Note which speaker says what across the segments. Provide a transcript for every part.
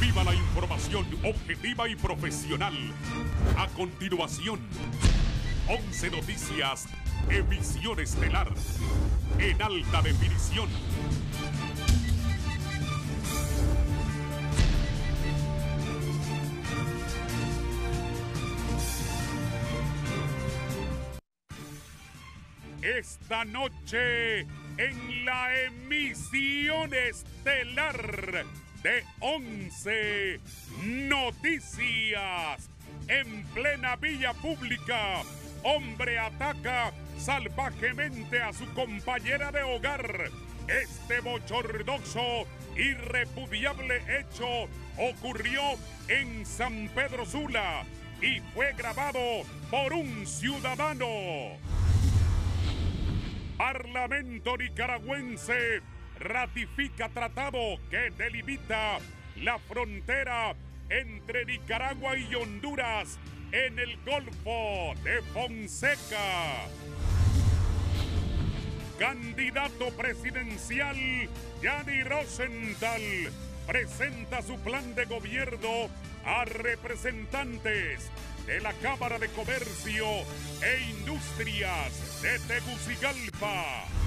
Speaker 1: Viva la información objetiva y profesional. A continuación, 11 noticias, emisión estelar, en alta definición. Esta noche en la emisión estelar de 11 Noticias. En plena vía pública, hombre ataca salvajemente a su compañera de hogar. Este bochornoso y repudiable hecho ocurrió en San Pedro Sula y fue grabado por un ciudadano. Parlamento nicaragüense ratifica tratado que delimita la frontera entre Nicaragua y Honduras en el Golfo de Fonseca. Candidato presidencial Yanni Rosenthal presenta su plan de gobierno a representantes de la Cámara de Comercio e Industrias de Tegucigalpa.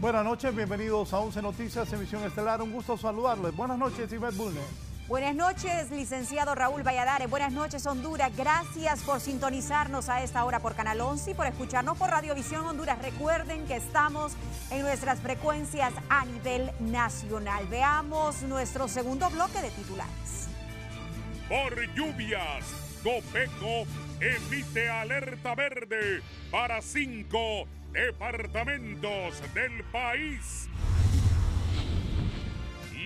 Speaker 2: Buenas noches, bienvenidos a 11 Noticias, emisión estelar. Un gusto saludarles. Buenas noches, Ivette Bulne.
Speaker 3: Buenas noches, licenciado Raúl Valladares. Buenas noches, Honduras. Gracias por sintonizarnos a esta hora por Canal 11 y por escucharnos por Radiovisión Honduras. Recuerden que estamos en nuestras frecuencias a nivel nacional. Veamos nuestro segundo bloque de titulares.
Speaker 1: Por lluvias, Copeco emite alerta verde para cinco departamentos del país.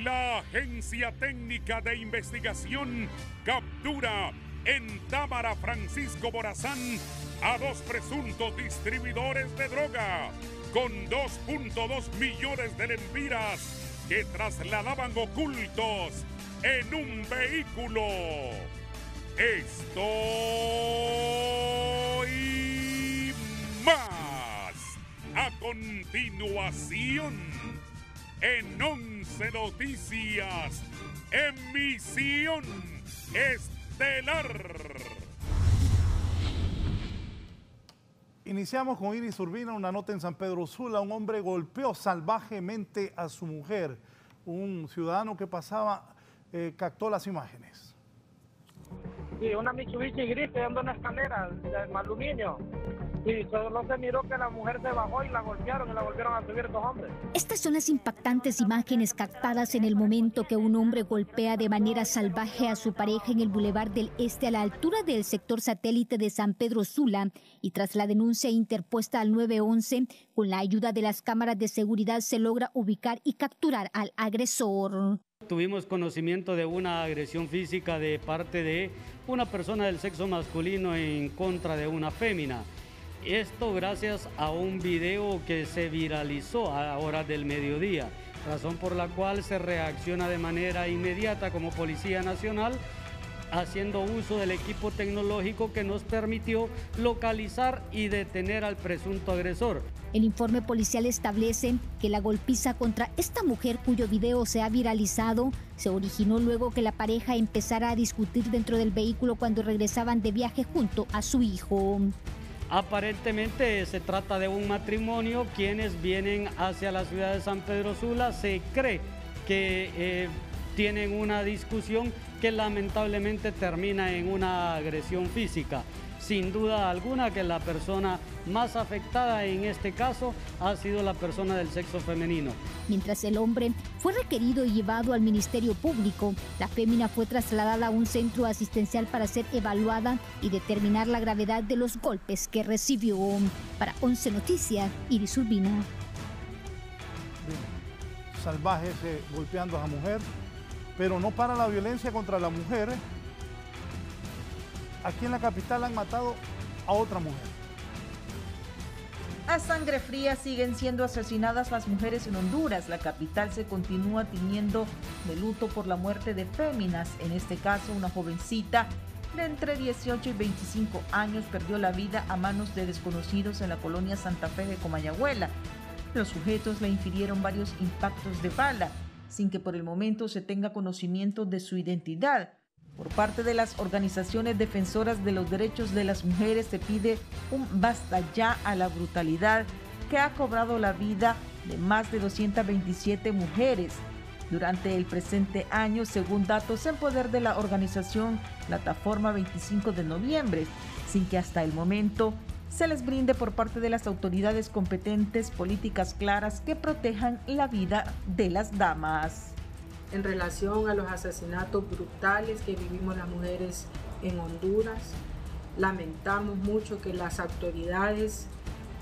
Speaker 1: La Agencia Técnica de Investigación captura en Támara Francisco Morazán a dos presuntos distribuidores de droga con 2.2 millones de lempiras que trasladaban ocultos en un vehículo. Esto más a continuación en 11 Noticias, emisión estelar.
Speaker 2: Iniciamos con Iris Urbina, una nota en San Pedro Sula. Un hombre golpeó salvajemente a su mujer. Un ciudadano que pasaba eh, captó las imágenes.
Speaker 4: Sí, una Mitsubishi gris anda en una escalera de aluminio. Sí, solo se miró que la mujer se bajó y la golpearon y la volvieron a subir dos hombres.
Speaker 5: Estas son las impactantes imágenes captadas en el momento que un hombre golpea de manera salvaje a su pareja en el Boulevard del Este a la altura del sector satélite de San Pedro Sula y tras la denuncia interpuesta al 911, con la ayuda de las cámaras de seguridad se logra ubicar y capturar al agresor.
Speaker 6: Tuvimos conocimiento de una agresión física de parte de una persona del sexo masculino en contra de una fémina. Esto gracias a un video que se viralizó a horas del mediodía, razón por la cual se reacciona de manera inmediata como Policía Nacional haciendo uso del equipo tecnológico que nos permitió localizar y detener al presunto agresor.
Speaker 5: El informe policial establece que la golpiza contra esta mujer cuyo video se ha viralizado se originó luego que la pareja empezara a discutir dentro del vehículo cuando regresaban de viaje junto a su hijo.
Speaker 6: Aparentemente se trata de un matrimonio quienes vienen hacia la ciudad de San Pedro Sula. Se cree que eh, tienen una discusión que lamentablemente termina en una agresión física. Sin duda alguna que la persona más afectada en este caso ha sido la persona del sexo femenino.
Speaker 5: Mientras el hombre fue requerido y llevado al Ministerio Público, la fémina fue trasladada a un centro asistencial para ser evaluada y determinar la gravedad de los golpes que recibió. Para 11 Noticias, Iris Urbina.
Speaker 2: Salvajes eh, golpeando a la mujer, pero no para la violencia contra la mujer. Aquí en la capital han matado a otra mujer.
Speaker 7: A sangre fría siguen siendo asesinadas las mujeres en Honduras. La capital se continúa tiñendo de luto por la muerte de féminas. En este caso, una jovencita de entre 18 y 25 años perdió la vida a manos de desconocidos en la colonia Santa Fe de Comayagüela.
Speaker 8: los sujetos le infirieron varios impactos de bala, sin que por el momento se tenga conocimiento de su identidad. Por parte de las organizaciones defensoras de los derechos de las mujeres se pide un basta ya a la brutalidad que ha cobrado la vida de más de 227 mujeres durante el presente año, según datos en poder de la organización Plataforma 25 de noviembre, sin que hasta el momento se les brinde por parte de las autoridades competentes políticas claras que protejan la vida de las damas.
Speaker 9: En relación a los asesinatos brutales que vivimos las mujeres en Honduras, lamentamos mucho que las autoridades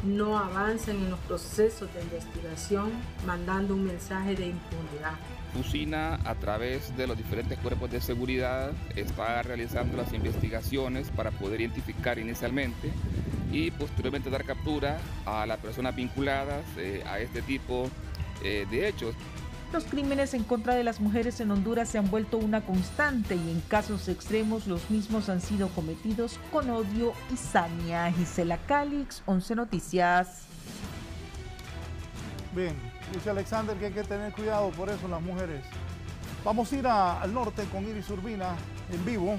Speaker 9: no avancen en los procesos de investigación, mandando un mensaje de impunidad.
Speaker 10: Usina, a través de los diferentes cuerpos de seguridad, está realizando las investigaciones para poder identificar inicialmente y posteriormente dar captura a las personas vinculadas eh, a este tipo eh, de hechos.
Speaker 8: Los crímenes en contra de las mujeres en Honduras se han vuelto una constante y en casos extremos los mismos han sido cometidos con odio y saña. Gisela Calix, 11 Noticias.
Speaker 2: Bien, dice Alexander que hay que tener cuidado por eso las mujeres. Vamos a ir al norte con Iris Urbina en vivo.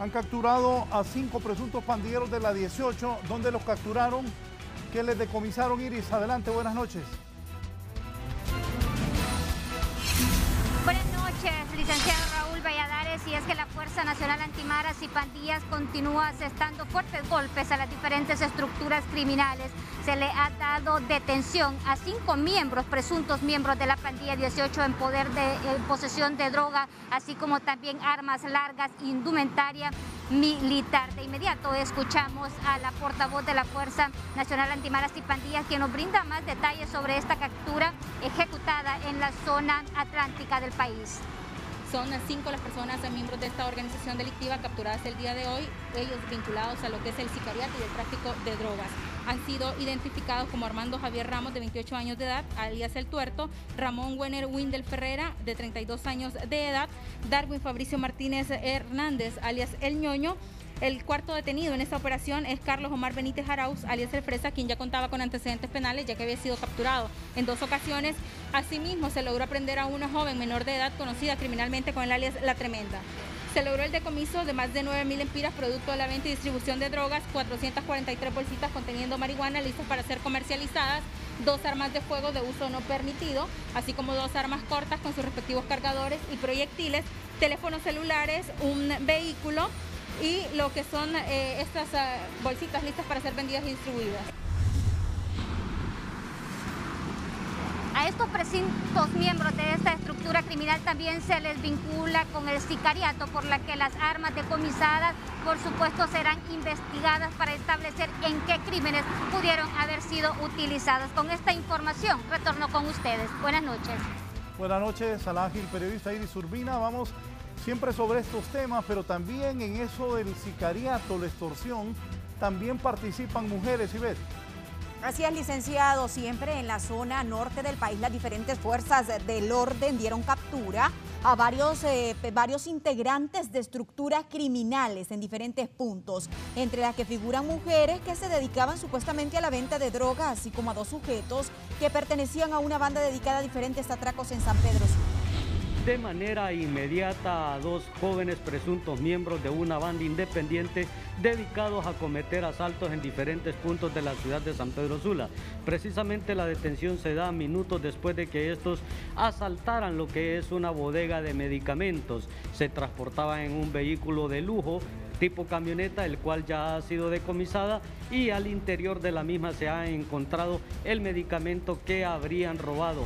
Speaker 2: Han capturado a cinco presuntos pandilleros de la 18. ¿Dónde los capturaron? ¿Qué les decomisaron, Iris? Adelante, buenas noches.
Speaker 5: Buenas noches, licenciado Raúl Valladares. Y es que la Fuerza Nacional Antimaras y Pandillas continúa asestando fuertes golpes a las diferentes estructuras criminales. Se le ha dado detención a cinco miembros, presuntos miembros de la pandilla 18 en poder de posesión de droga, así como también armas largas, indumentaria militar. De inmediato escuchamos a la portavoz de la Fuerza Nacional Antimaras y Pandillas, quien nos brinda más detalles sobre esta captura ejecutada en la zona atlántica del país.
Speaker 11: Son cinco las personas miembros de esta organización delictiva capturadas el día de hoy, ellos vinculados a lo que es el sicariato y el tráfico de drogas. Han sido identificados como Armando Javier Ramos, de 28 años de edad, alias El Tuerto, Ramón Wenner Windel Ferrera, de 32 años de edad, Darwin Fabricio Martínez Hernández, alias El Ñoño, el cuarto detenido en esta operación es Carlos Omar Benítez Arauz, alias El Fresa, quien ya contaba con antecedentes penales ya que había sido capturado en dos ocasiones. Asimismo, se logró aprender a una joven menor de edad conocida criminalmente con el alias La Tremenda. Se logró el decomiso de más de 9.000 empiras producto de la venta y distribución de drogas, 443 bolsitas conteniendo marihuana listas para ser comercializadas, dos armas de fuego de uso no permitido, así como dos armas cortas con sus respectivos cargadores y proyectiles, teléfonos celulares, un vehículo, y lo que son eh, estas uh, bolsitas listas para ser vendidas y distribuidas.
Speaker 5: A estos presuntos miembros de esta estructura criminal también se les vincula con el sicariato, por la que las armas decomisadas, por supuesto, serán investigadas para establecer en qué crímenes pudieron haber sido utilizadas. Con esta información, retorno con ustedes. Buenas noches.
Speaker 2: Buenas noches, Alágil, periodista Iris Urbina. Vamos siempre sobre estos temas, pero también en eso del sicariato, la extorsión, también participan mujeres, ves.
Speaker 3: Así es, licenciado. Siempre en la zona norte del país, las diferentes fuerzas del orden dieron captura a varios, eh, varios integrantes de estructuras criminales en diferentes puntos, entre las que figuran mujeres que se dedicaban supuestamente a la venta de drogas, así como a dos sujetos que pertenecían a una banda dedicada a diferentes atracos en San Pedro
Speaker 6: de manera inmediata a dos jóvenes presuntos miembros de una banda independiente dedicados a cometer asaltos en diferentes puntos de la ciudad de San Pedro Sula. Precisamente la detención se da minutos después de que estos asaltaran lo que es una bodega de medicamentos. Se transportaban en un vehículo de lujo tipo camioneta, el cual ya ha sido decomisada y al interior de la misma se ha encontrado el medicamento que habrían robado.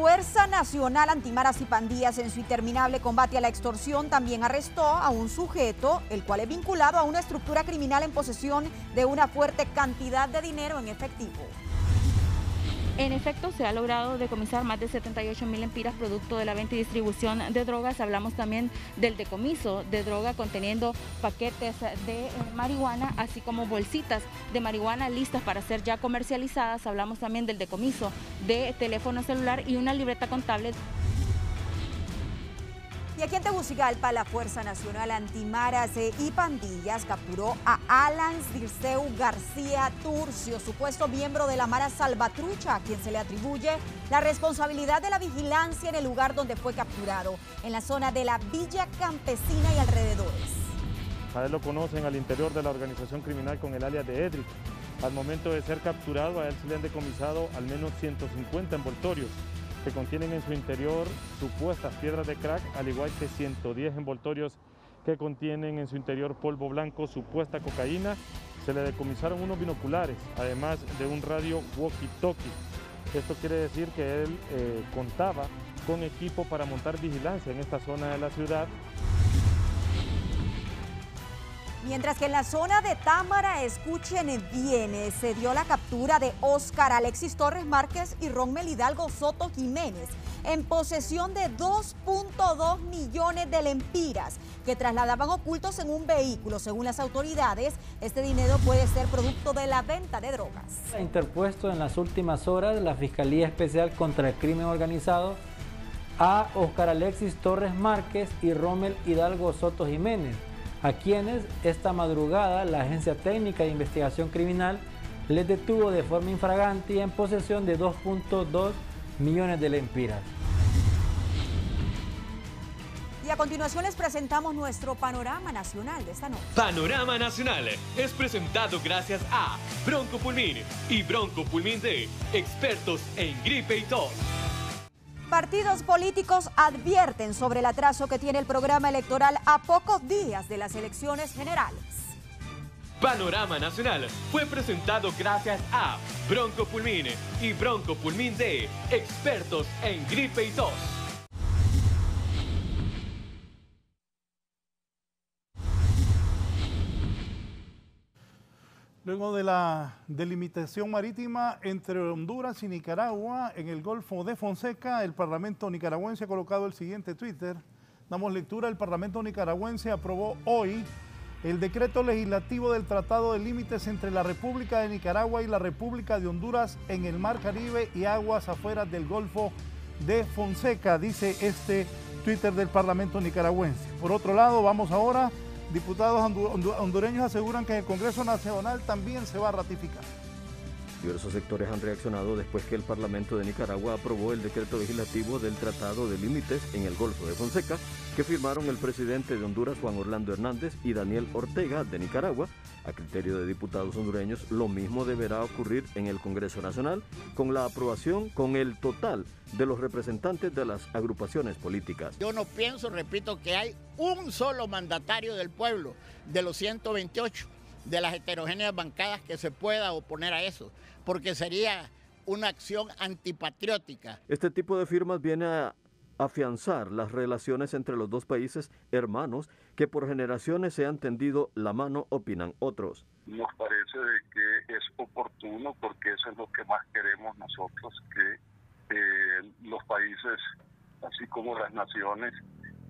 Speaker 3: Fuerza Nacional Antimaras y Pandillas en su interminable combate a la extorsión también arrestó a un sujeto, el cual es vinculado a una estructura criminal en posesión de una fuerte cantidad de dinero en efectivo.
Speaker 11: En efecto, se ha logrado decomisar más de 78 mil empiras producto de la venta y distribución de drogas. Hablamos también del decomiso de droga conteniendo paquetes de eh, marihuana, así como bolsitas de marihuana listas para ser ya comercializadas. Hablamos también del decomiso de teléfono celular y una libreta contable.
Speaker 3: Y aquí en Tegucigalpa, la Fuerza Nacional Antimaras y Pandillas capturó a Alan Dirceu García Turcio, supuesto miembro de la Mara Salvatrucha, a quien se le atribuye la responsabilidad de la vigilancia en el lugar donde fue capturado, en la zona de la Villa Campesina y alrededores.
Speaker 12: A él lo conocen al interior de la organización criminal con el alias de Edric. Al momento de ser capturado, a él se le han decomisado al menos 150 envoltorios que contienen en su interior supuestas piedras de crack, al igual que 110 envoltorios que contienen en su interior polvo blanco, supuesta cocaína. Se le decomisaron unos binoculares, además de un radio walkie-talkie. Esto quiere decir que él eh, contaba con equipo para montar vigilancia en esta zona de la ciudad
Speaker 3: Mientras que en la zona de Támara, escuchen bien, se dio la captura de Óscar Alexis Torres Márquez y Ronmel Hidalgo Soto Jiménez en posesión de 2.2 millones de lempiras que trasladaban ocultos en un vehículo. Según las autoridades, este dinero puede ser producto de la venta de drogas.
Speaker 7: Interpuesto en las últimas horas la Fiscalía Especial contra el Crimen Organizado a Óscar Alexis Torres Márquez y Rommel Hidalgo Soto Jiménez a quienes esta madrugada la Agencia Técnica de Investigación Criminal les detuvo de forma infragante y en posesión de 2.2 millones de lempiras.
Speaker 3: Y a continuación les presentamos nuestro panorama nacional de esta noche.
Speaker 13: Panorama Nacional es presentado gracias a Bronco Pulmín y Bronco Pulmín D, expertos en gripe y tos.
Speaker 3: Partidos políticos advierten sobre el atraso que tiene el programa electoral a pocos días de las elecciones generales.
Speaker 13: Panorama Nacional fue presentado gracias a Bronco Pulmín y Bronco Pulmín D, expertos en gripe y tos.
Speaker 2: Luego de la delimitación marítima entre Honduras y Nicaragua en el Golfo de Fonseca, el Parlamento nicaragüense ha colocado el siguiente Twitter. Damos lectura, el Parlamento nicaragüense aprobó hoy el decreto legislativo del Tratado de Límites entre la República de Nicaragua y la República de Honduras en el Mar Caribe y aguas afuera del Golfo de Fonseca, dice este Twitter del Parlamento nicaragüense. Por otro lado, vamos ahora Diputados hondureños aseguran que el Congreso Nacional también se va a ratificar.
Speaker 14: Diversos sectores han reaccionado después que el Parlamento de Nicaragua aprobó el decreto legislativo del Tratado de Límites en el Golfo de Fonseca, que firmaron el presidente de Honduras Juan Orlando Hernández y Daniel Ortega de Nicaragua. A criterio de diputados hondureños, lo mismo deberá ocurrir en el Congreso Nacional con la aprobación con el total de los representantes de las agrupaciones políticas.
Speaker 15: Yo no pienso, repito, que hay un solo mandatario del pueblo de los 128 de las heterogéneas bancadas que se pueda oponer a eso, porque sería una acción antipatriótica.
Speaker 14: Este tipo de firmas viene a afianzar las relaciones entre los dos países hermanos que por generaciones se han tendido la mano, opinan otros.
Speaker 16: Nos parece que es oportuno porque eso es lo que más queremos nosotros, que eh, los países, así como las naciones,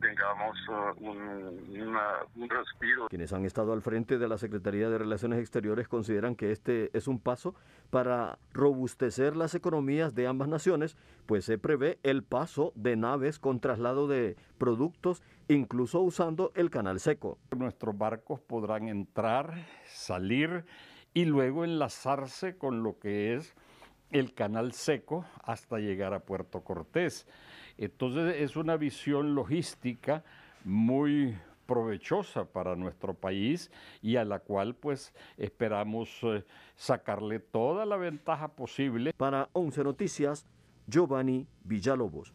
Speaker 16: tengamos uh, un, respiro.
Speaker 14: Quienes han estado al frente de la Secretaría de Relaciones Exteriores consideran que este es un paso para robustecer las economías de ambas naciones, pues se prevé el paso de naves con traslado de productos, incluso usando el canal seco.
Speaker 17: Nuestros barcos podrán entrar, salir y luego enlazarse con lo que es el canal seco hasta llegar a Puerto Cortés. Entonces es una visión logística muy provechosa para nuestro país y a la cual pues esperamos eh, sacarle toda la ventaja posible.
Speaker 14: Para 11 Noticias, Giovanni Villalobos.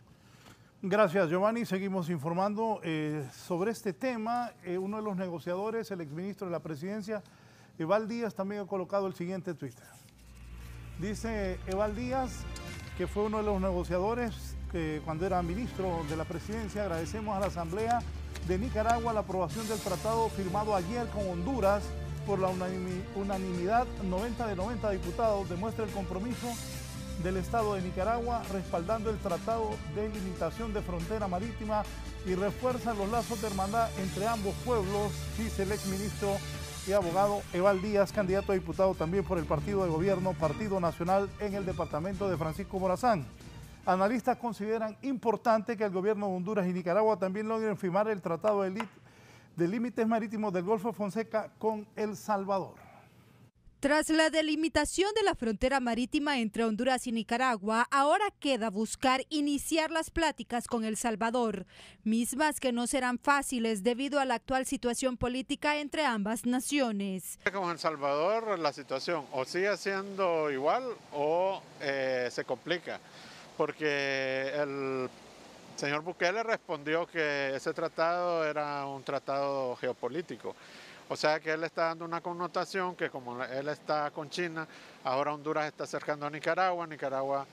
Speaker 2: Gracias Giovanni, seguimos informando eh, sobre este tema. Eh, uno de los negociadores, el exministro de la presidencia, Eval Díaz, también ha colocado el siguiente Twitter. Dice Eval Díaz que fue uno de los negociadores cuando era ministro de la presidencia. Agradecemos a la Asamblea de Nicaragua la aprobación del tratado firmado ayer con Honduras por la unanimidad 90 de 90 diputados. Demuestra el compromiso del Estado de Nicaragua respaldando el tratado de limitación de frontera marítima y refuerza los lazos de hermandad entre ambos pueblos, dice el exministro y abogado Eval Díaz, candidato a diputado también por el partido de gobierno Partido Nacional en el departamento de Francisco Morazán. Analistas consideran importante que el gobierno de Honduras y Nicaragua también logren firmar el Tratado de Límites Marítimos del Golfo Fonseca con El Salvador.
Speaker 18: Tras la delimitación de la frontera marítima entre Honduras y Nicaragua, ahora queda buscar iniciar las pláticas con El Salvador, mismas que no serán fáciles debido a la actual situación política entre ambas naciones.
Speaker 19: Con El Salvador la situación o sigue siendo igual o eh, se complica, porque el señor Bukele respondió que ese tratado era un tratado geopolítico. O sea que él está dando una connotación que como él está con China, ahora Honduras está acercando a Nicaragua, Nicaragua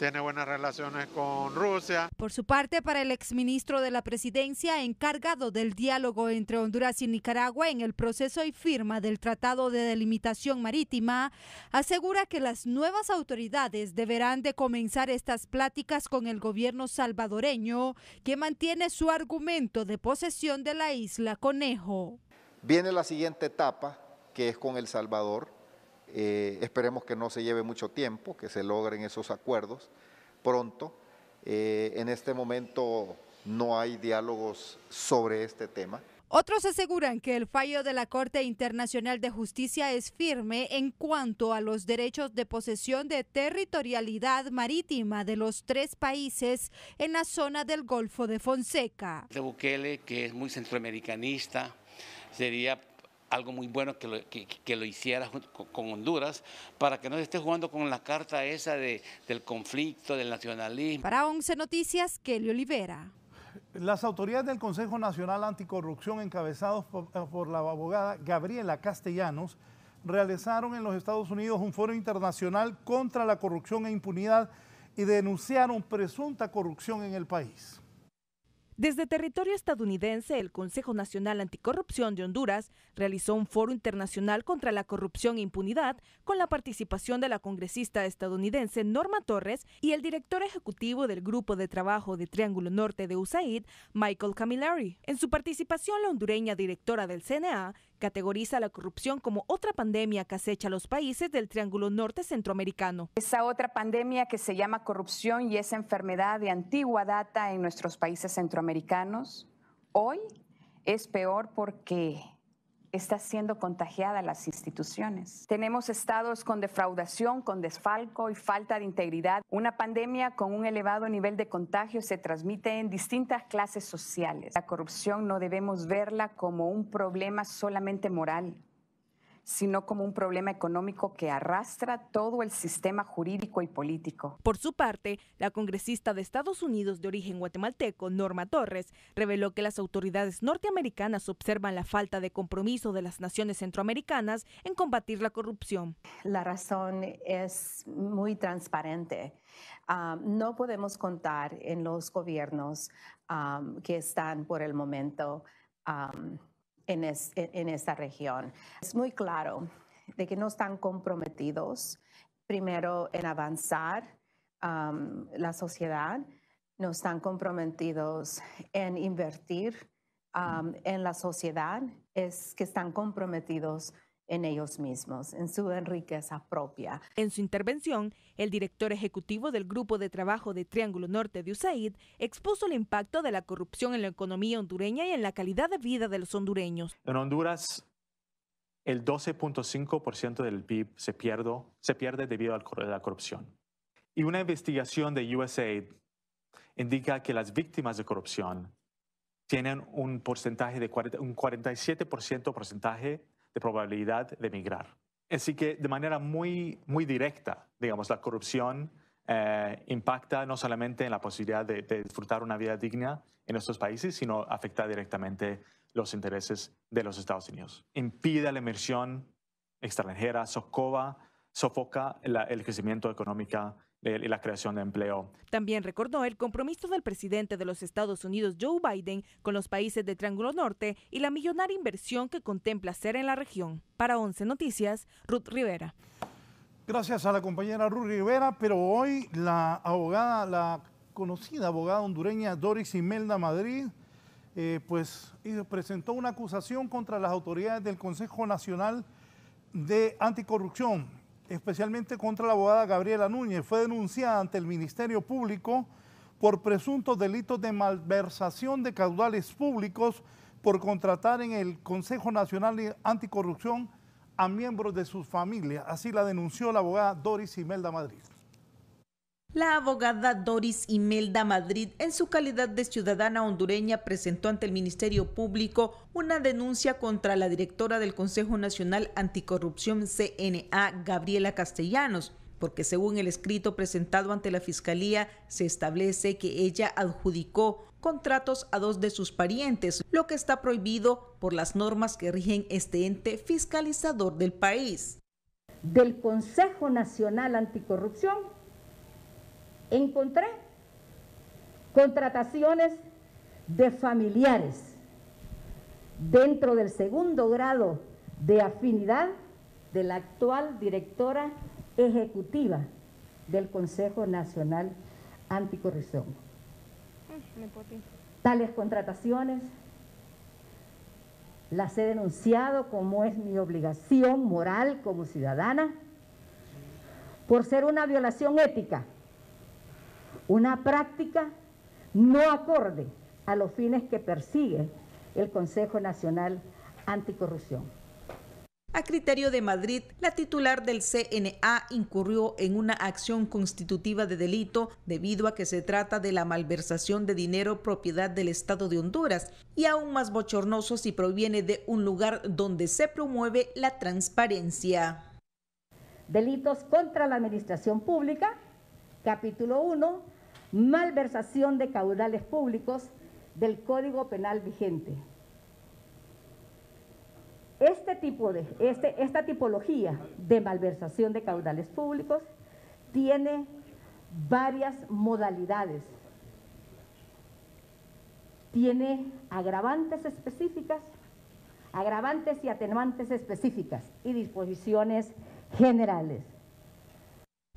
Speaker 19: tiene buenas relaciones con Rusia.
Speaker 18: Por su parte, para el exministro de la presidencia encargado del diálogo entre Honduras y Nicaragua en el proceso y firma del Tratado de Delimitación Marítima, asegura que las nuevas autoridades deberán de comenzar estas pláticas con el gobierno salvadoreño, que mantiene su argumento de posesión de la isla Conejo.
Speaker 20: Viene la siguiente etapa, que es con El Salvador. Eh, esperemos que no se lleve mucho tiempo, que se logren esos acuerdos pronto. Eh, en este momento no hay diálogos sobre este tema.
Speaker 18: Otros aseguran que el fallo de la Corte Internacional de Justicia es firme en cuanto a los derechos de posesión de territorialidad marítima de los tres países en la zona del Golfo de Fonseca.
Speaker 21: De Bukele, que es muy centroamericanista, sería algo muy bueno que lo, que, lo hiciera con, Honduras para que no esté jugando con la carta esa de, del conflicto, del nacionalismo.
Speaker 18: Para 11 Noticias, Kelly Olivera.
Speaker 2: Las autoridades del Consejo Nacional Anticorrupción, encabezados por, por la abogada Gabriela Castellanos, realizaron en los Estados Unidos un foro internacional contra la corrupción e impunidad y denunciaron presunta corrupción en el país.
Speaker 22: Desde territorio estadounidense, el Consejo Nacional Anticorrupción de Honduras realizó un foro internacional contra la corrupción e impunidad con la participación de la congresista estadounidense Norma Torres y el director ejecutivo del Grupo de Trabajo de Triángulo Norte de USAID, Michael Camilleri. En su participación, la hondureña directora del CNA categoriza la corrupción como otra pandemia que acecha a los países del Triángulo Norte Centroamericano.
Speaker 23: Esa otra pandemia que se llama corrupción y esa enfermedad de antigua data en nuestros países centroamericanos, hoy es peor porque está siendo contagiada las instituciones. Tenemos estados con defraudación, con desfalco y falta de integridad. Una pandemia con un elevado nivel de contagio se transmite en distintas clases sociales. La corrupción no debemos verla como un problema solamente moral sino como un problema económico que arrastra todo el sistema jurídico y político.
Speaker 22: Por su parte, la congresista de Estados Unidos de origen guatemalteco, Norma Torres, reveló que las autoridades norteamericanas observan la falta de compromiso de las naciones centroamericanas en combatir la corrupción.
Speaker 24: La razón es muy transparente. Ah, no podemos contar en los gobiernos ah, que están por el momento ah, en, esta región. Es muy claro de que no están comprometidos primero en avanzar la sociedad, no están comprometidos en invertir en la sociedad, es que están comprometidos en ellos mismos, en su riqueza propia.
Speaker 22: En su intervención, el director ejecutivo del Grupo de Trabajo de Triángulo Norte de USAID expuso el impacto de la corrupción en la economía hondureña y en la calidad de vida de los hondureños.
Speaker 25: En Honduras, el 12.5% del PIB se pierde, se pierde debido a la corrupción. Y una investigación de USAID indica que las víctimas de corrupción tienen un porcentaje de un 47% porcentaje de probabilidad de emigrar. Así que de manera muy, muy directa, digamos, la corrupción eh, impacta no solamente en la posibilidad de, de, disfrutar una vida digna en estos países, sino afecta directamente los intereses de los Estados Unidos. Impide la inversión extranjera, socova, sofoca el crecimiento económico y la creación de empleo.
Speaker 22: También recordó el compromiso del presidente de los Estados Unidos, Joe Biden, con los países de Triángulo Norte y la millonaria inversión que contempla hacer en la región. Para 11 Noticias, Ruth Rivera.
Speaker 2: Gracias a la compañera Ruth Rivera, pero hoy la abogada, la conocida abogada hondureña Doris Imelda Madrid, eh, pues presentó una acusación contra las autoridades del Consejo Nacional de Anticorrupción especialmente contra la abogada Gabriela Núñez. Fue denunciada ante el Ministerio Público por presuntos delitos de malversación de caudales públicos por contratar en el Consejo Nacional Anticorrupción a miembros de sus familias. Así la denunció la abogada Doris Imelda Madrid.
Speaker 7: La abogada Doris Imelda Madrid, en su calidad de ciudadana hondureña, presentó ante el Ministerio Público una denuncia contra la directora del Consejo Nacional Anticorrupción CNA, Gabriela Castellanos, porque según el escrito presentado ante la Fiscalía se establece que ella adjudicó contratos a dos de sus parientes, lo que está prohibido por las normas que rigen este ente fiscalizador del país.
Speaker 26: Del Consejo Nacional Anticorrupción encontré contrataciones de familiares dentro del segundo grado de afinidad de la actual directora ejecutiva del Consejo Nacional Anticorrupción. Tales contrataciones las he denunciado como es mi obligación moral como ciudadana por ser una violación ética una práctica no acorde a los fines que persigue el Consejo Nacional Anticorrupción.
Speaker 7: A criterio de Madrid, la titular del CNA incurrió en una acción constitutiva de delito debido a que se trata de la malversación de dinero propiedad del Estado de Honduras y aún más bochornoso si proviene de un lugar donde se promueve la transparencia.
Speaker 26: Delitos contra la administración pública, capítulo 1, malversación de caudales públicos del Código Penal vigente. Este tipo de, este, esta tipología de malversación de caudales públicos tiene varias modalidades. Tiene agravantes específicas, agravantes y atenuantes específicas y disposiciones generales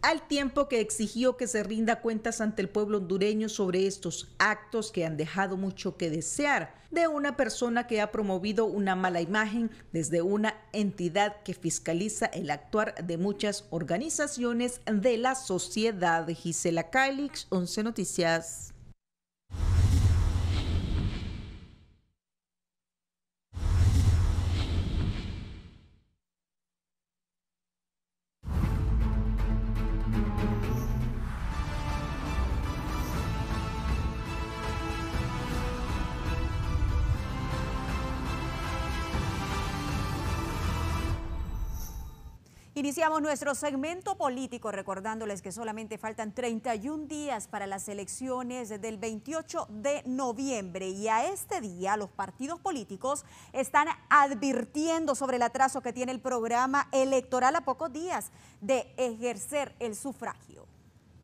Speaker 7: al tiempo que exigió que se rinda cuentas ante el pueblo hondureño sobre estos actos que han dejado mucho que desear de una persona que ha promovido una mala imagen desde una entidad que fiscaliza el actuar de muchas organizaciones de la sociedad. Gisela Calix, 11 Noticias.
Speaker 3: Iniciamos nuestro segmento político recordándoles que solamente faltan 31 días para las elecciones del 28 de noviembre y a este día los partidos políticos están advirtiendo sobre el atraso que tiene el programa electoral a pocos días de ejercer el sufragio.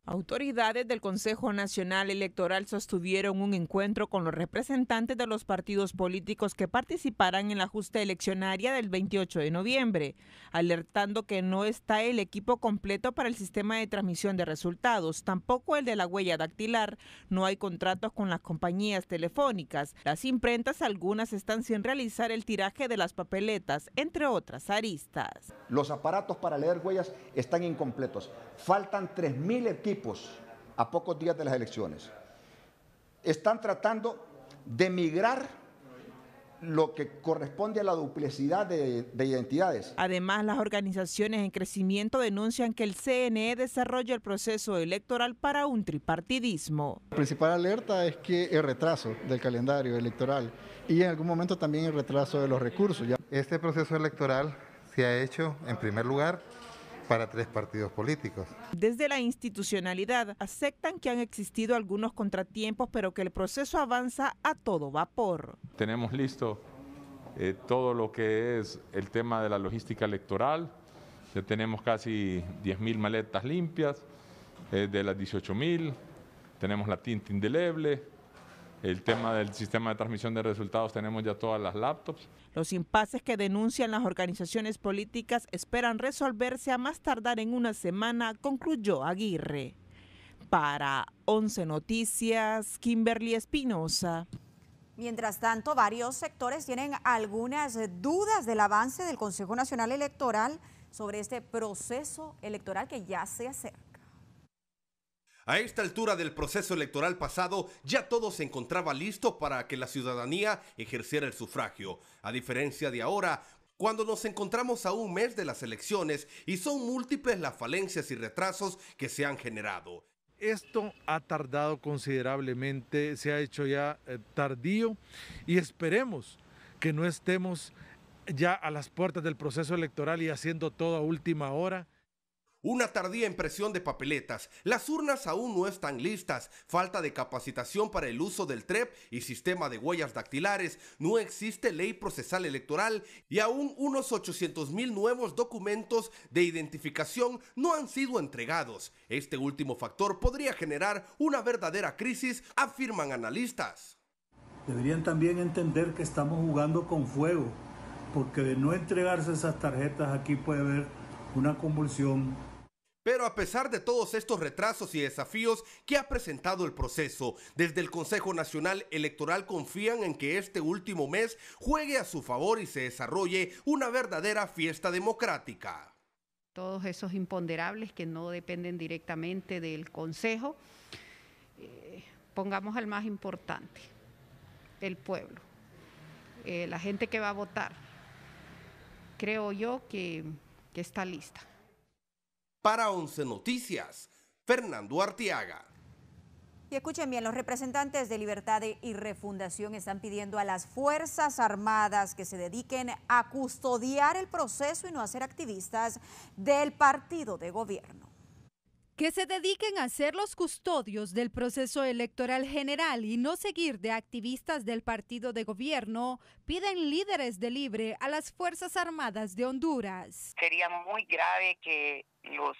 Speaker 27: Autoridades del Consejo Nacional Electoral sostuvieron un encuentro con los representantes de los partidos políticos que participarán en la justa eleccionaria del 28 de noviembre, alertando que no está el equipo completo para el sistema de transmisión de resultados, tampoco el de la huella dactilar, no hay contratos con las compañías telefónicas, las imprentas algunas están sin realizar el tiraje de las papeletas, entre otras aristas.
Speaker 28: Los aparatos para leer huellas están incompletos, faltan 3.000 equipos a pocos días de las elecciones. Están tratando de migrar lo que corresponde a la duplicidad de, de, identidades.
Speaker 27: Además, las organizaciones en crecimiento denuncian que el CNE desarrolla el proceso electoral para un tripartidismo.
Speaker 29: La principal alerta es que el retraso del calendario electoral y en algún momento también el retraso de los recursos.
Speaker 30: Este proceso electoral se ha hecho, en primer lugar, para tres partidos políticos.
Speaker 27: Desde la institucionalidad aceptan que han existido algunos contratiempos, pero que el proceso avanza a todo vapor.
Speaker 31: Tenemos listo eh, todo lo que es el tema de la logística electoral. Ya tenemos casi 10.000 maletas limpias, eh, de las 18.000. Tenemos la tinta indeleble, el tema del sistema de transmisión de resultados tenemos ya todas las laptops.
Speaker 27: Los impases que denuncian las organizaciones políticas esperan resolverse a más tardar en una semana, concluyó Aguirre. Para 11 Noticias, Kimberly Espinosa.
Speaker 3: Mientras tanto, varios sectores tienen algunas dudas del avance del Consejo Nacional Electoral sobre este proceso electoral que ya se acerca.
Speaker 13: A esta altura del proceso electoral pasado, ya todo se encontraba listo para que la ciudadanía ejerciera el sufragio. A diferencia de ahora, cuando nos encontramos a un mes de las elecciones y son múltiples las falencias y retrasos que se han generado.
Speaker 32: Esto ha tardado considerablemente, se ha hecho ya eh, tardío y esperemos que no estemos ya a las puertas del proceso electoral y haciendo todo a última hora.
Speaker 13: Una tardía impresión de papeletas. Las urnas aún no están listas. Falta de capacitación para el uso del TREP y sistema de huellas dactilares. No existe ley procesal electoral y aún unos 800 mil nuevos documentos de identificación no han sido entregados. Este último factor podría generar una verdadera crisis, afirman analistas.
Speaker 33: Deberían también entender que estamos jugando con fuego, porque de no entregarse esas tarjetas aquí puede haber una convulsión
Speaker 13: pero a pesar de todos estos retrasos y desafíos que ha presentado el proceso, desde el Consejo Nacional Electoral confían en que este último mes juegue a su favor y se desarrolle una verdadera fiesta democrática.
Speaker 34: Todos esos imponderables que no dependen directamente del Consejo, eh, pongamos al más importante, el pueblo, eh, la gente que va a votar. Creo yo que está lista.
Speaker 13: Para Once Noticias, Fernando Artiaga.
Speaker 3: Y escuchen bien, los representantes de Libertad y Refundación están pidiendo a las Fuerzas Armadas que se dediquen a custodiar el proceso y no a ser activistas del partido de gobierno
Speaker 18: que se dediquen a ser los custodios del proceso electoral general y no seguir de activistas del partido de gobierno, piden líderes de Libre a las Fuerzas Armadas de Honduras.
Speaker 35: Sería muy grave que los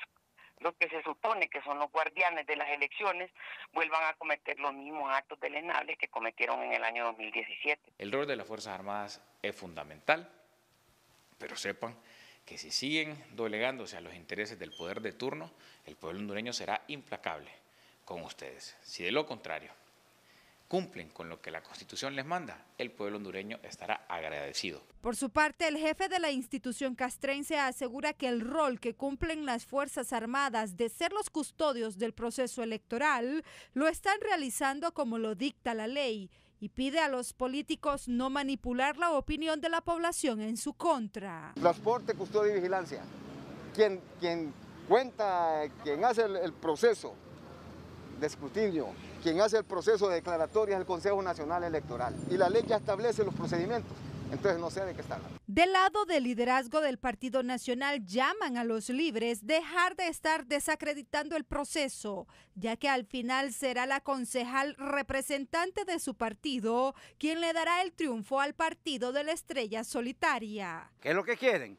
Speaker 35: los que se supone que son los guardianes de las elecciones vuelvan a cometer los mismos actos delenables que cometieron en el año 2017.
Speaker 36: El rol de las Fuerzas Armadas es fundamental, pero sepan que si siguen doblegándose a los intereses del poder de turno, el pueblo hondureño será implacable con ustedes. Si de lo contrario cumplen con lo que la Constitución les manda, el pueblo hondureño estará agradecido.
Speaker 18: Por su parte, el jefe de la institución castrense asegura que el rol que cumplen las Fuerzas Armadas de ser los custodios del proceso electoral lo están realizando como lo dicta la ley y pide a los políticos no manipular la opinión de la población en su contra.
Speaker 37: Transporte, custodia y vigilancia. Quien, quien cuenta, quien hace el, proceso de escrutinio, quien hace el proceso de declaratoria es el Consejo Nacional Electoral. Y la ley ya establece los procedimientos. Entonces no sé de qué está
Speaker 18: Del lado del liderazgo del Partido Nacional llaman a los libres dejar de estar desacreditando el proceso, ya que al final será la concejal representante de su partido quien le dará el triunfo al partido de la estrella solitaria.
Speaker 38: ¿Qué es lo que quieren?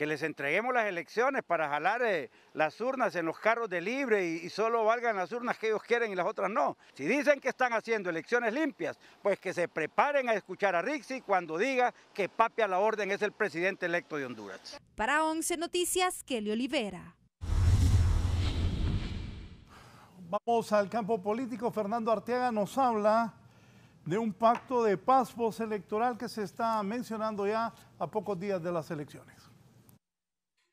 Speaker 38: Que les entreguemos las elecciones para jalar eh, las urnas en los carros de libre y, solo valgan las urnas que ellos quieren y las otras no. Si dicen que están haciendo elecciones limpias, pues que se preparen a escuchar a Rixi cuando diga que Papi a la Orden es el presidente electo de Honduras.
Speaker 18: Para 11 Noticias, Kelly Olivera.
Speaker 2: Vamos al campo político. Fernando Arteaga nos habla de un pacto de paz postelectoral que se está mencionando ya a pocos días de las elecciones.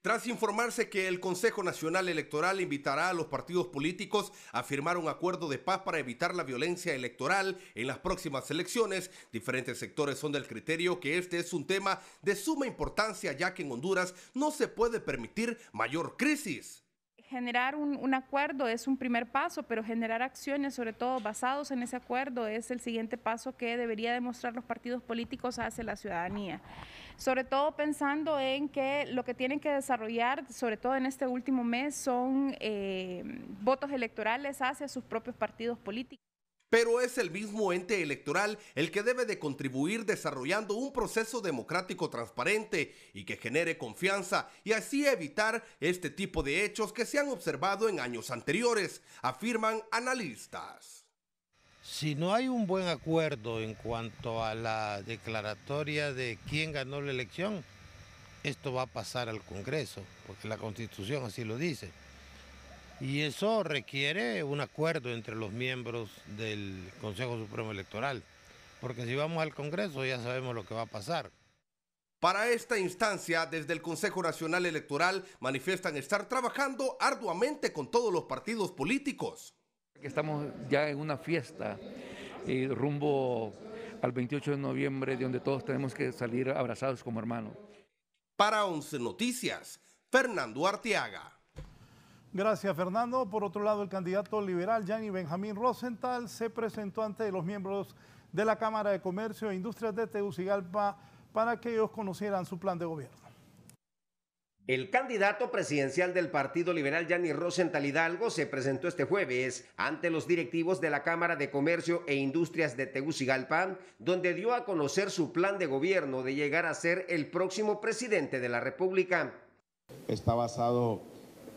Speaker 13: Tras informarse que el Consejo Nacional Electoral invitará a los partidos políticos a firmar un acuerdo de paz para evitar la violencia electoral en las próximas elecciones, diferentes sectores son del criterio que este es un tema de suma importancia ya que en Honduras no se puede permitir mayor crisis.
Speaker 39: Generar un, acuerdo es un primer paso, pero generar acciones, sobre todo basados en ese acuerdo, es el siguiente paso que debería demostrar los partidos políticos hacia la ciudadanía sobre todo pensando en que lo que tienen que desarrollar, sobre todo en este último mes, son eh, votos electorales hacia sus propios partidos políticos.
Speaker 13: Pero es el mismo ente electoral el que debe de contribuir desarrollando un proceso democrático transparente y que genere confianza y así evitar este tipo de hechos que se han observado en años anteriores, afirman analistas.
Speaker 16: Si no hay un buen acuerdo en cuanto a la declaratoria de quién ganó la elección, esto va a pasar al Congreso, porque la Constitución así lo dice. Y eso requiere un acuerdo entre los miembros del Consejo Supremo Electoral, porque si vamos al Congreso ya sabemos lo que va a pasar.
Speaker 13: Para esta instancia, desde el Consejo Nacional Electoral manifiestan estar trabajando arduamente con todos los partidos políticos.
Speaker 40: Estamos ya en una fiesta eh, rumbo al 28 de noviembre, donde todos tenemos que salir abrazados como hermanos.
Speaker 13: Para Once Noticias, Fernando Arteaga.
Speaker 2: Gracias, Fernando. Por otro lado, el candidato liberal Yanni Benjamín Rosenthal se presentó ante los miembros de la Cámara de Comercio e Industrias de Tegucigalpa para que ellos conocieran su plan de gobierno.
Speaker 41: El candidato presidencial del Partido Liberal, Yanni Rosenthal Hidalgo, se presentó este jueves ante los directivos de la Cámara de Comercio e Industrias de Tegucigalpa, donde dio a conocer su plan de gobierno de llegar a ser el próximo presidente de la República.
Speaker 42: Está basado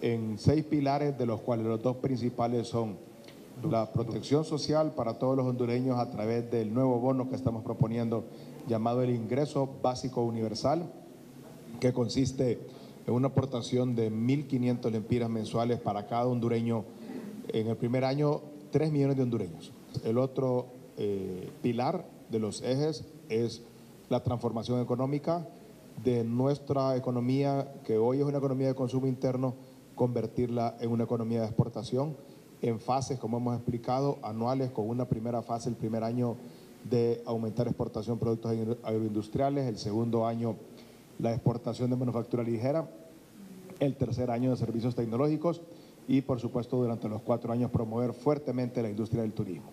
Speaker 42: en seis pilares, de los cuales los dos principales son la protección social para todos los hondureños a través del nuevo bono que estamos proponiendo llamado el ingreso básico universal, que consiste en una aportación de 1.500 lempiras mensuales para cada hondureño. En el primer año, 3 millones de hondureños. El otro eh, pilar de los ejes es la transformación económica de nuestra economía, que hoy es una economía de consumo interno, convertirla en una economía de exportación en fases, como hemos explicado, anuales, con una primera fase el primer año de aumentar exportación de productos agroindustriales, el segundo año la exportación de manufactura ligera, el tercer año de servicios tecnológicos y por supuesto durante los cuatro años promover fuertemente la industria del turismo.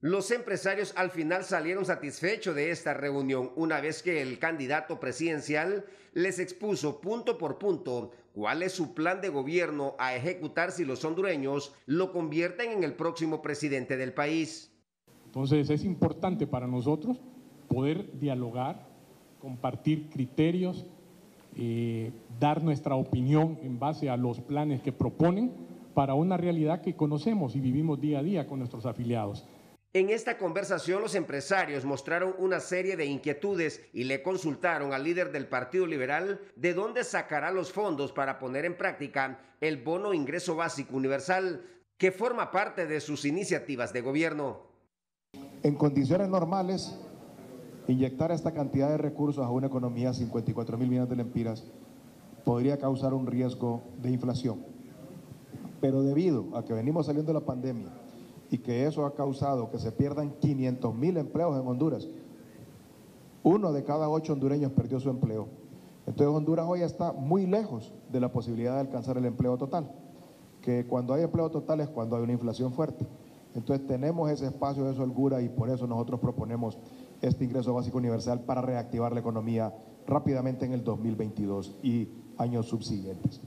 Speaker 41: Los empresarios al final salieron satisfechos de esta reunión una vez que el candidato presidencial les expuso punto por punto cuál es su plan de gobierno a ejecutar si los hondureños lo convierten en el próximo presidente del país.
Speaker 43: Entonces es importante para nosotros poder dialogar, compartir criterios, eh, dar nuestra opinión en base a los planes que proponen para una realidad que conocemos y vivimos día a día con nuestros afiliados.
Speaker 41: En esta conversación los empresarios mostraron una serie de inquietudes y le consultaron al líder del Partido Liberal de dónde sacará los fondos para poner en práctica el bono ingreso básico universal que forma parte de sus iniciativas de gobierno.
Speaker 42: En condiciones normales, inyectar esta cantidad de recursos a una economía, 54 mil millones de lempiras, podría causar un riesgo de inflación. Pero debido a que venimos saliendo de la pandemia y que eso ha causado que se pierdan 500 mil empleos en Honduras, uno de cada ocho hondureños perdió su empleo. Entonces Honduras hoy está muy lejos de la posibilidad de alcanzar el empleo total, que cuando hay empleo total es cuando hay una inflación fuerte. Entonces tenemos ese espacio de holgura y por eso nosotros proponemos este ingreso básico universal para reactivar la economía rápidamente en el 2022 y años subsiguientes.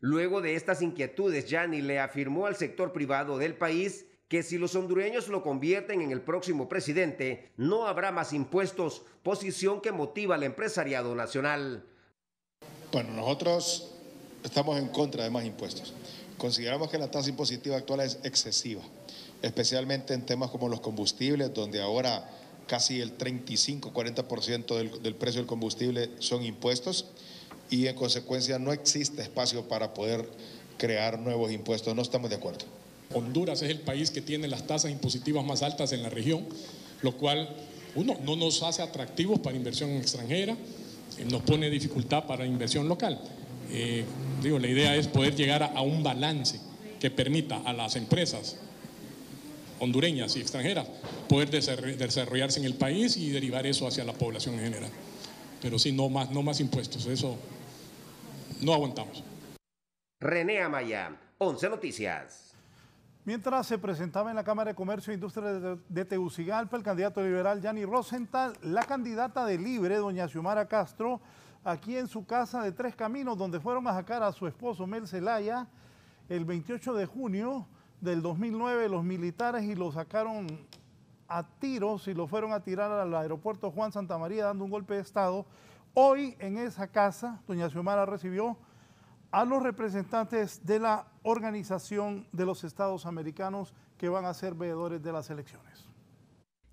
Speaker 41: Luego de estas inquietudes, Yanni le afirmó al sector privado del país que si los hondureños lo convierten en el próximo presidente, no habrá más impuestos, posición que motiva al empresariado nacional.
Speaker 42: Bueno, nosotros estamos en contra de más impuestos. Consideramos que la tasa impositiva actual es excesiva especialmente en temas como los combustibles, donde ahora casi el 35-40% del, del precio del combustible son impuestos y en consecuencia no existe espacio para poder crear nuevos impuestos. No estamos de acuerdo.
Speaker 44: Honduras es el país que tiene las tasas impositivas más altas en la región, lo cual, uno, no nos hace atractivos para inversión extranjera, eh, nos pone dificultad para inversión local. Eh, digo, la idea es poder llegar a, a un balance que permita a las empresas hondureñas y extranjeras, poder desarrollarse en el país y derivar eso hacia la población en general. Pero sí, no más, no más impuestos, eso no aguantamos.
Speaker 41: René Amaya, 11 Noticias.
Speaker 2: Mientras se presentaba en la Cámara de Comercio e Industria de Tegucigalpa el candidato liberal Yanni Rosenthal, la candidata de Libre, doña Xiomara Castro, aquí en su casa de Tres Caminos, donde fueron a sacar a su esposo Mel Zelaya el 28 de junio, del 2009 los militares y lo sacaron a tiros y lo fueron a tirar al aeropuerto Juan Santa María dando un golpe de Estado. Hoy en esa casa, doña Xiomara recibió a los representantes de la Organización de los Estados Americanos que van a ser veedores de las elecciones.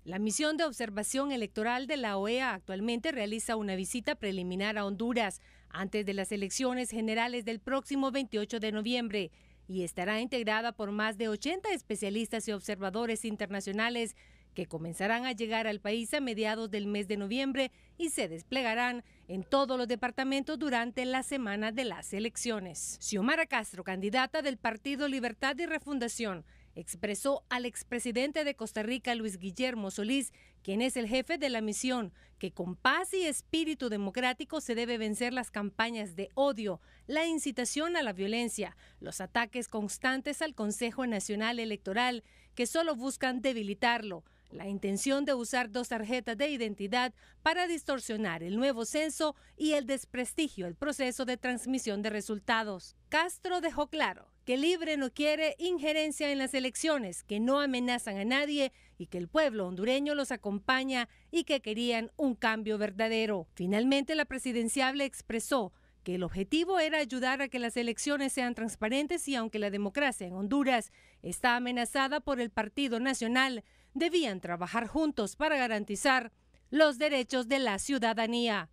Speaker 45: La misión de observación electoral de la OEA actualmente realiza una visita preliminar a Honduras antes de las elecciones generales del próximo 28 de noviembre y estará integrada por más de 80 especialistas y observadores internacionales que comenzarán a llegar al país a mediados del mes de noviembre y se desplegarán en todos los departamentos durante la semana de las elecciones. Xiomara Castro, candidata del Partido Libertad y Refundación, expresó al expresidente de Costa Rica, Luis Guillermo Solís, quien es el jefe de la misión, que con paz y espíritu democrático se debe vencer las campañas de odio, la incitación a la violencia, los ataques constantes al Consejo Nacional Electoral, que solo buscan debilitarlo, la intención de usar dos tarjetas de identidad para distorsionar el nuevo censo y el desprestigio del proceso de transmisión de resultados. Castro dejó claro que Libre no quiere injerencia en las elecciones, que no amenazan a nadie y que el pueblo hondureño los acompaña y que querían un cambio verdadero. Finalmente, la presidenciable expresó que el objetivo era ayudar a que las elecciones sean transparentes y aunque la democracia en Honduras está amenazada por el Partido Nacional, debían trabajar juntos para garantizar los derechos de la ciudadanía.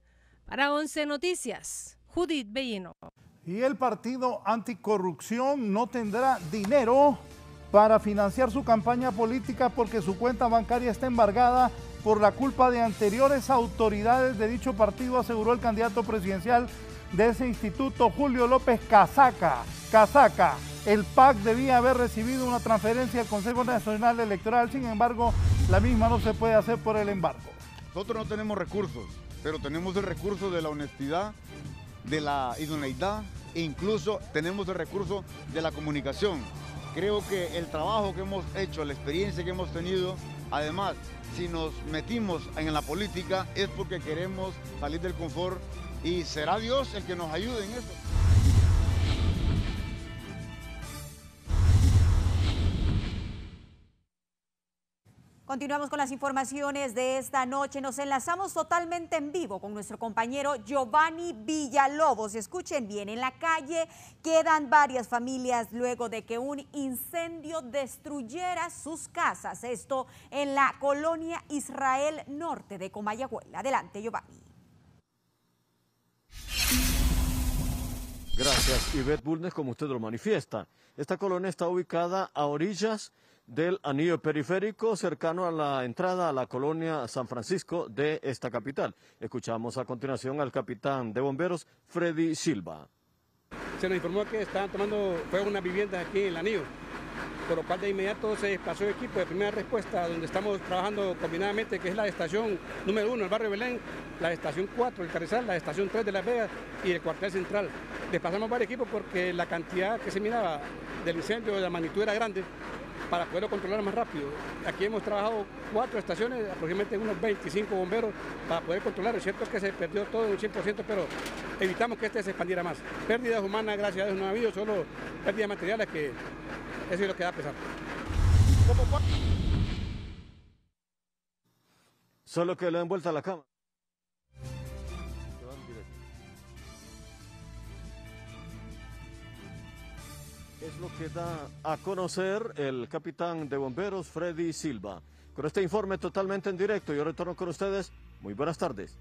Speaker 45: Para Once Noticias, Judith Bellino.
Speaker 2: Y el partido anticorrupción no tendrá dinero para financiar su campaña política porque su cuenta bancaria está embargada por la culpa de anteriores autoridades de dicho partido, aseguró el candidato presidencial de ese instituto, Julio López Casaca. Casaca, el PAC debía haber recibido una transferencia al Consejo Nacional Electoral, sin embargo, la misma no se puede hacer por el embargo.
Speaker 28: Nosotros no tenemos recursos, pero tenemos el recurso de la honestidad, de la idoneidad e incluso tenemos el recurso de la comunicación. Creo que el trabajo que hemos hecho, la experiencia que hemos tenido, además, si nos metimos en la política es porque queremos salir del confort y será Dios el que nos ayude en eso.
Speaker 3: Continuamos con las informaciones de esta noche. Nos enlazamos totalmente en vivo con nuestro compañero Giovanni Villalobos. Escuchen bien, en la calle quedan varias familias luego de que un incendio destruyera sus casas. Esto en la colonia Israel Norte de Comayagüela. Adelante, Giovanni.
Speaker 46: Gracias, Ivette Bulnes, como usted lo manifiesta. Esta colonia está ubicada a orillas del anillo periférico cercano a la entrada a la colonia San Francisco de esta capital. Escuchamos a continuación al capitán de bomberos Freddy Silva.
Speaker 47: Se nos informó que estaban tomando fuego unas viviendas aquí en el anillo, por lo cual de inmediato se desplazó el equipo de primera respuesta donde estamos trabajando combinadamente, que es la estación número uno, el barrio Belén, la estación 4, el Carrizal, la estación 3 de Las Vegas y el cuartel central. Desplazamos varios equipos porque la cantidad que se miraba del incendio, la magnitud era grande para poderlo controlar más rápido. Aquí hemos trabajado cuatro estaciones, aproximadamente unos 25 bomberos para poder controlar. Es cierto que se perdió todo en un 100%, pero evitamos que este se expandiera más. Pérdidas humanas, gracias a Dios, no ha habido, solo pérdidas materiales, que eso es lo que da pesar.
Speaker 46: Solo que le han a la cama. Es lo que da a conocer el capitán de bomberos Freddy Silva. Con este informe totalmente en directo, yo retorno con ustedes. Muy buenas tardes.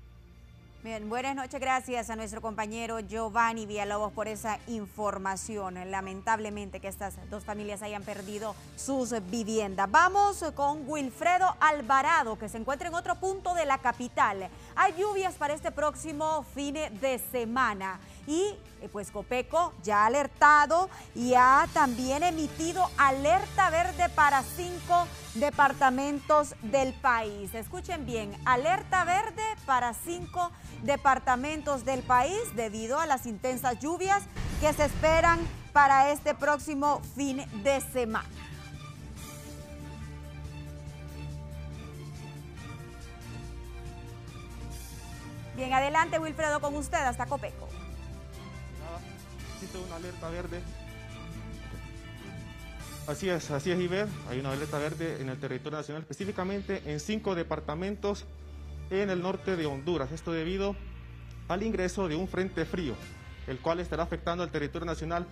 Speaker 3: Bien, buenas noches. Gracias a nuestro compañero Giovanni Villalobos por esa información. Lamentablemente que estas dos familias hayan perdido sus viviendas. Vamos con Wilfredo Alvarado, que se encuentra en otro punto de la capital. Hay lluvias para este próximo fin de semana. Y eh, pues Copeco ya ha alertado y ha también emitido alerta verde para cinco departamentos del país. Escuchen bien, alerta verde para cinco departamentos del país debido a las intensas lluvias que se esperan para este próximo fin de semana. Bien, adelante Wilfredo con usted hasta Copeco
Speaker 48: una alerta verde. Así es, así es, Iber. Hay una alerta verde en el territorio nacional, específicamente en cinco departamentos en el norte de Honduras. Esto debido al ingreso de un frente frío, el cual estará afectando al territorio nacional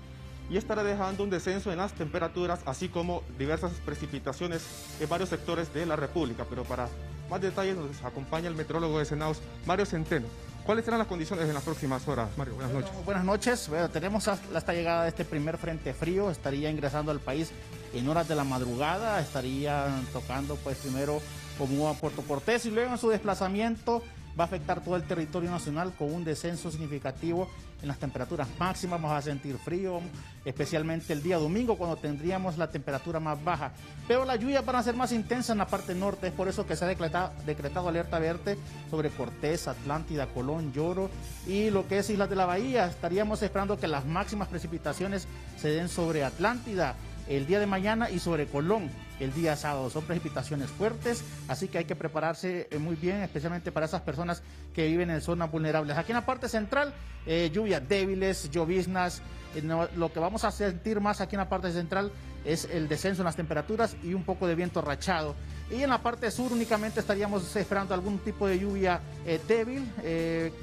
Speaker 48: y estará dejando un descenso en las temperaturas, así como diversas precipitaciones en varios sectores de la República. Pero para más detalles nos acompaña el metrólogo de Senados, Mario Centeno. ¿Cuáles serán las condiciones en las próximas horas, Mario? Buenas noches.
Speaker 49: Buenas noches. Bueno, tenemos hasta llegada de este primer frente frío. Estaría ingresando al país en horas de la madrugada. Estaría tocando pues primero como a Puerto Cortés y luego en su desplazamiento va a afectar todo el territorio nacional con un descenso significativo en las temperaturas máximas. Vamos a sentir frío, especialmente el día domingo cuando tendríamos la temperatura más baja. Pero las lluvias van a ser más intensas en la parte norte, es por eso que se ha decretado, alerta verde sobre Cortés, Atlántida, Colón, Lloro y lo que es Islas de la Bahía. Estaríamos esperando que las máximas precipitaciones se den sobre Atlántida el día de mañana y sobre Colón el día sábado. Son precipitaciones fuertes, así que hay que prepararse eh, muy bien, especialmente para esas personas que viven en zonas vulnerables. Aquí en la parte central, eh, lluvias débiles, lloviznas. Eh, lo que vamos a sentir más aquí en la parte central es el descenso en las temperaturas y un poco de viento rachado. Y en la parte sur únicamente estaríamos esperando algún tipo de lluvia débil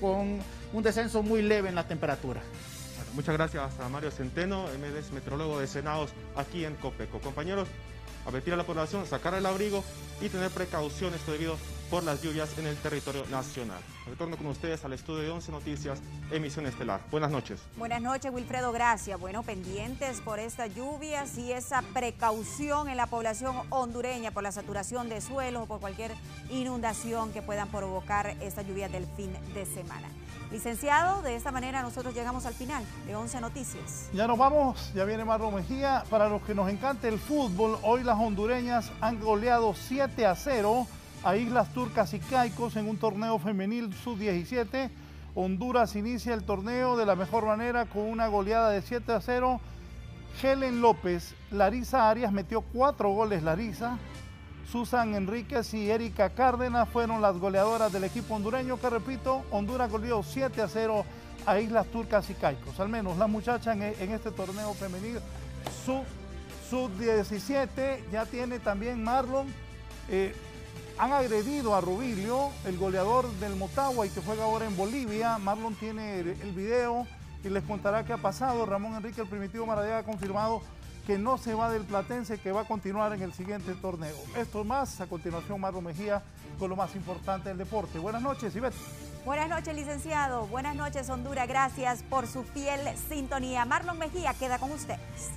Speaker 49: con un descenso muy leve en la temperatura.
Speaker 48: muchas gracias a Mario Centeno, MDS meteorólogo de Senados aquí en Copeco. Compañeros, advertir a la población, sacar el abrigo y tener precauciones debido por las lluvias en el territorio nacional. Retorno con ustedes al estudio de 11 Noticias, emisión estelar. Buenas noches.
Speaker 3: Buenas noches, Wilfredo, gracias. Bueno, pendientes por estas lluvias y esa precaución en la población hondureña por la saturación de suelos o por cualquier inundación que puedan provocar estas lluvias del fin de semana. Licenciado, de esta manera nosotros llegamos al final de 11 Noticias.
Speaker 2: Ya nos vamos, ya viene Marro Mejía. Para los que nos encanta el fútbol, hoy las hondureñas han goleado 7 a 0 a Islas Turcas y Caicos en un torneo femenil sub-17. Honduras inicia el torneo de la mejor manera con una goleada de 7 a 0. Helen López, Larisa Arias metió cuatro goles Larisa. Susan Enríquez y Erika Cárdenas fueron las goleadoras del equipo hondureño que, repito, Honduras goleó 7 a 0 a Islas Turcas y Caicos. Al menos las muchachas en, este torneo femenil sub-17 ya tiene también Marlon. Eh, han agredido a Rubilio, el goleador del Motagua y que juega ahora en Bolivia. Marlon tiene el, video y les contará qué ha pasado. Ramón Enrique, el primitivo Maradea, ha confirmado que no se va del Platense, que va a continuar en el siguiente torneo. Esto más, a continuación Marlon Mejía con lo más importante del deporte. Buenas noches, Ivette.
Speaker 3: Buenas noches, licenciado. Buenas noches, Honduras. Gracias por su fiel sintonía. Marlon Mejía queda con ustedes.